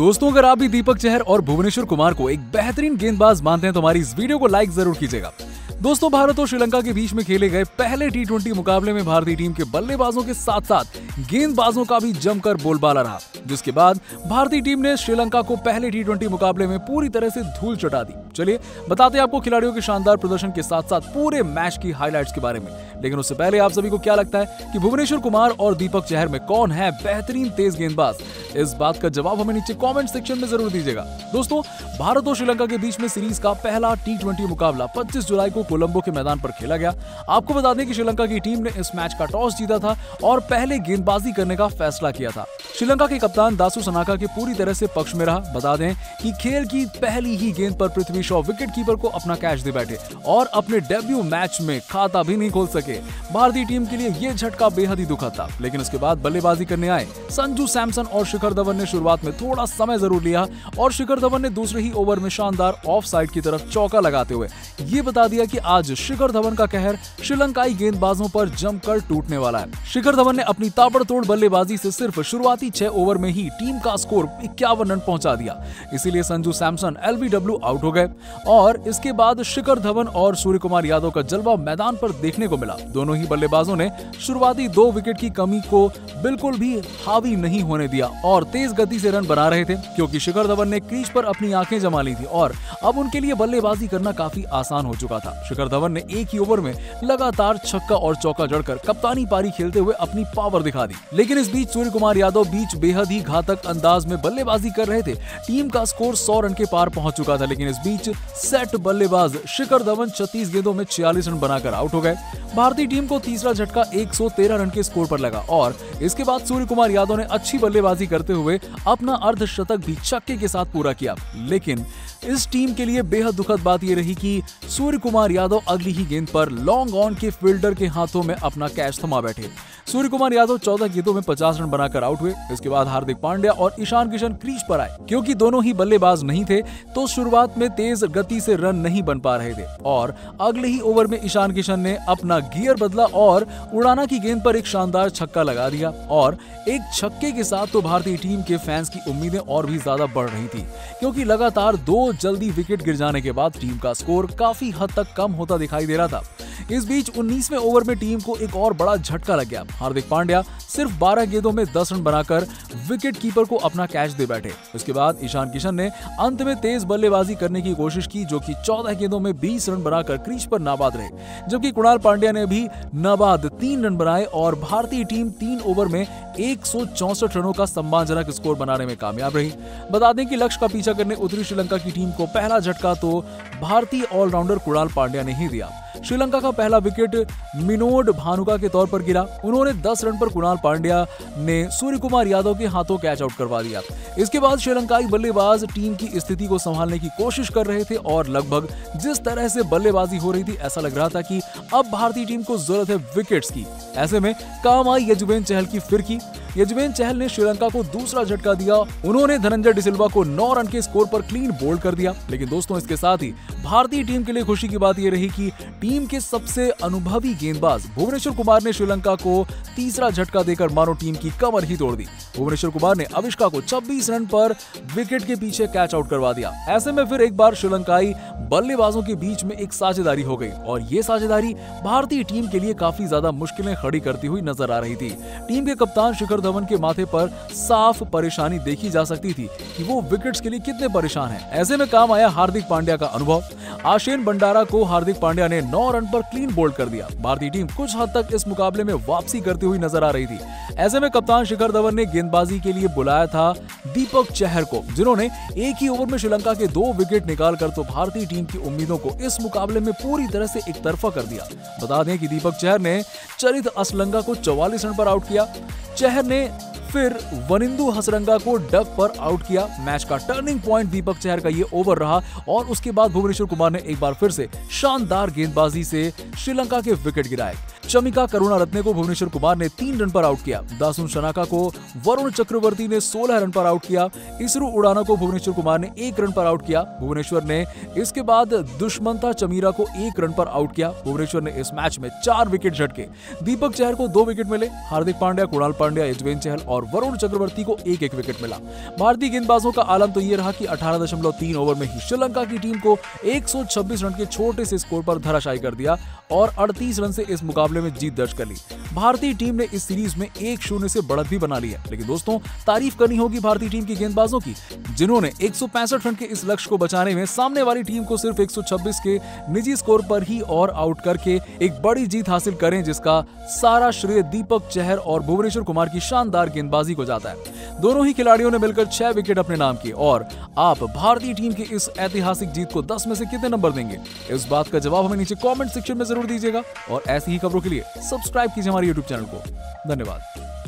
दोस्तों, अगर आप भी दीपक चहर और भुवनेश्वर कुमार को एक बेहतरीन गेंदबाज मानते हैं तो हमारी इस वीडियो को लाइक ज़रूर कीजिएगा। दोस्तों, भारत और श्रीलंका के बीच में खेले गए पहले टी मुकाबले में भारतीय टीम के बल्लेबाजों के साथ साथ गेंदबाजों का भी जमकर बोलबाला रहा, जिसके बाद भारतीय टीम ने श्रीलंका को पहले टी मुकाबले में पूरी तरह से धूल चटा दी। चलिए, बताते हैं आपको खिलाड़ियों के शानदार प्रदर्शन के साथ साथ पूरे मैच की हाईलाइट्स के बारे में। लेकिन उससे पहले आप सभी को क्या लगता है कि भुवनेश्वर कुमार और दीपक चहर में कौन है बेहतरीन तेज गेंदबाज? इस बात का जवाब हमें नीचे कमेंट सेक्शन में ज़रूर दीजिएगा। दोस्तों, भारत और श्रीलंका के बीच में सीरीज़ का पहला टी मुकाबला 25 जुलाई को कोलंबो के मैदान पर खेला गया। आपको बता दें कि श्रीलंका की टीम ने इस मैच का टॉस जीता था और पहले गेंदबाजी करने का फैसला किया था। श्रीलंका के कप्तान दासू सनाका के पूरी तरह से पक्ष में रहा। बता दें कि खेल की पहली ही गेंद पर पृथ्वी शॉ विकेट कीपर को अपना कैच दे बैठे और अपने डेब्यू मैच में खाता भी नहीं खोल सके। भारतीय टीम के लिए ये झटका बेहद ही दुखद था। लेकिन उसके बाद बल्लेबाजी करने आए संजू सैमसन और शिखर धवन ने शुरुआत में थोड़ा समय ज़रूर लिया और शिखर धवन ने दूसरे ही ओवर में शानदार ऑफ़ साइड की तरफ़ चौका लगाते हुए ये बता दिया कि आज शिखर धवन का कहर श्रीलंकाई गेंदबाजों पर जमकर टूटने वाला है। शिखर धवन ने अपनी ताबड़तोड़ बल्लेबाजी से सिर्फ़ शुरुआती छह ओवर में ही टीम का स्कोर इक्यावन रन पहुँचा दिया। इसीलिए संजू सैमसन, एलबीडब्ल्यू आउट हो गए और इसके बाद शिखर धवन और सूर्य कुमार यादव का जलवा मैदान पर देखने को मिला। दोनों ही बल्लेबाजों ने शुरुआती दो विकेट की कमी को बिल्कुल भी हावी नहीं होने दिया और तेज गति से रन बना रहे थे, क्योंकि शिखर धवन ने क्रीज पर अपनी आँखें जमा ली थी और अब उनके लिए बल्लेबाजी करना काफ़ी आसान हो चुका था। शिखर धवन ने एक ही ओवर में लगातार छक्का और चौका जड़कर कप्तानी पारी खेलते हुए अपनी पावर दिखा दी। लेकिन इस बीच सूर्य कुमार यादव बीच बेहद ही घातक अंदाज में बल्लेबाजी कर रहे थे। टीम का स्कोर 100 रन के पार पहुँच चुका था, लेकिन इस बीच सेट बल्लेबाज शिखर धवन 36 गेंदों में 46 रन बनाकर आउट हो गए। भारतीय टीम को तीसरा झटका 113 रन के स्कोर पर लगा और इसके बाद सूर्य कुमार यादव ने अच्छी बल्लेबाजी करते हुए अपना अर्धशतक भी छक्के के साथ पूरा किया। लेकिन इस टीम के लिए बेहद दुखद बात यह रही कि सूर्य कुमार यादव अगली ही गेंद पर लॉन्ग ऑन के फील्डर के हाथों में अपना कैच थमा बैठे। सूर्य कुमार यादव चौदह गेंदों में पचास रन बनाकर आउट हुए। इसके बाद हार्दिक पांड्या और ईशान किशन क्रीज पर आए। क्योंकि दोनों ही बल्लेबाज नहीं थे तो शुरुआत में तेज गति से रन नहीं बन पा रहे थे। और अगले ही ओवर में ईशान किशन ने अपना गियर बदला और उड़ाना की गेंद पर एक शानदार छक्का लगा दिया। और एक छक्के के साथ तो भारतीय टीम के फैंस की उम्मीदें और भी ज़्यादा बढ़ रही थी। क्योंकि लगातार दो जल्दी विकेट गिर जाने के बाद टीम का स्कोर काफ़ी हद तक कम होता दिखाई दे रहा था। इस बीच 19वें ओवर में टीम को एक और बड़ा झटका लग गया। हार्दिक पांड्या सिर्फ़ 12 गेंदों में 10 रन बनाकर विकेट कीपर को अपना कैच दे बैठे। उसके बाद ईशान किशन ने अंत में तेज बल्लेबाजी करने की कोशिश की, जो कि 14 गेंदों में 20 रन बनाकर क्रीज पर नाबाद रहे। जबकि कुणाल पांड्या ने भी नाबाद तीन रन बनाए और भारतीय टीम तीन ओवर में एक रनों का सम्मानजनक स्कोर बनाने में कामयाब रही। बता दें कि लक्ष्य का पीछा करने उतरी श्रीलंका की टीम को पहला झटका तो भारतीय ऑलराउंडर कुणाल पांड्या ने ही दिया। श्रीलंका का पहला विकेट मिनोड भानुका के तौर पर गिरा। उन्होंने 10 रन पर कुणाल पांड्या ने सूर्य कुमार यादव के हाथों कैच आउट करवा दिया। इसके बाद श्रीलंकाई बल्लेबाज टीम की स्थिति को संभालने की कोशिश कर रहे थे और लगभग जिस तरह से बल्लेबाजी हो रही थी, ऐसा लग रहा था कि अब भारतीय टीम को ज़रूरत है विकेट्स की। ऐसे में काम आई यजुवेन चहल की फिरकी यजवेन चहल ने श्रीलंका को दूसरा झटका दिया। उन्होंने धनंजय डिसिल्वा को नौ रन के स्कोर पर क्लीन बोल्ड कर दिया। लेकिन दोस्तों, इसके साथ ही भारतीय टीम के लिए खुशी की बात यह रही कि टीम के सबसे अनुभवी गेंदबाज भुवनेश्वर कुमार ने श्रीलंका को तीसरा झटका देकर मानो टीम की कमर ही तोड़ दी। भुवनेश्वर कुमार ने अविष्का को 26 रन पर विकेट के पीछे कैच आउट करवा दिया। ऐसे में फिर एक बार श्रीलंकाई बल्लेबाजों के बीच में एक साझेदारी हो गई। और ये साझेदारी भारतीय टीम के लिए काफ़ी ज़्यादा मुश्किलें खड़ी करती हुई नज़र आ रही थी। टीम के कप्तान शिखर धवन के माथे पर साफ़ परेशानी देखी जा सकती थी कि वो विकेट्स के लिए कितने परेशान हैं। ऐसे में काम आया हार्दिक पांड्या का अनुभव। आशेन भंडारा को हार्दिक पांड्या ने नौ रन पर क्लीन बोल्ड कर दिया। भारतीय टीम कुछ हद तक इस मुकाबले में वापसी करती हुई नज़र आ रही थी। ऐसे में कप्तान शिखर धवन ने गेंदबाजी के लिए बुलाया था दीपक चहर को, जिन्होंने एक ही ओवर में श्रीलंका के दो विकेट निकालकर तो भारतीय टीम की उम्मीदों को इस मुकाबले में पूरी तरह से एक तरफा कर दिया। बता दें कि दीपक चहर ने चरित असलंगा को चौवालीस रन पर आउट किया। चहर ने फिर वनिंदु हसरंगा को डक पर आउट किया। मैच का टर्निंग पॉइंट दीपक चहर का ये ओवर रहा और उसके बाद भुवनेश्वर कुमार ने एक बार फिर से शानदार गेंदबाजी से श्रीलंका के विकेट गिराए। चमिका करुणा रत्ने को भुवनेश्वर कुमार ने तीन रन पर आउट किया। दासुन शनाका को वरुण चक्रवर्ती ने 16 रन पर आउट किया। इसरू उड़ाना को भुवनेश्वर कुमार ने एक रन पर आउट किया। भुवनेश्वर ने इसके बाद दुष्मंता चमीरा को एक रन पर आउट किया। भुवनेश्वर ने इस मैच में चार विकेट झटके। दीपक चहर को दो विकेट मिले। हार्दिक पांड्या, कुणाल पांड्या, यजवेन चहल और वरुण चक्रवर्ती को एक एक विकेट मिला। भारतीय गेंदबाजों का आलम तो ये रहा कि 18.3 ओवर में ही श्रीलंका की टीम को 126 रन के छोटे से स्कोर पर धराशायी कर दिया और 38 रन से इस मुकाबले में जीत दर्ज कर ली। भारतीय टीम ने इस सीरीज़ में एक शून्य से बढ़त भी बना ली है। लेकिन दोस्तों, तारीफ़ करनी होगी भारतीय टीम की गेंदबाजों की, जिन्होंने एक सौ पैंसठ रन के इस लक्ष्य को बचाने में सामने वाली टीम को सिर्फ़ 126 के निजी स्कोर पर ही और आउट करके एक बड़ी जीत हासिल करें, जिसका सारा श्रेय दीपक चहर और भुवनेश्वर कुमार की शानदार गेंदबाजी को जाता है। दोनों ही खिलाड़ियों ने मिलकर छह विकेट अपने नाम किए और आप भारतीय टीम की इस ऐतिहासिक जीत को 10 में से कितने नंबर देंगे? इस बात का जवाब हमें नीचे कॉमेंट सेक्शन में ज़रूर दीजिएगा और ऐसी ही खबरों के लिए सब्सक्राइब कीजिए हमारे यूट्यूब चैनल को। धन्यवाद।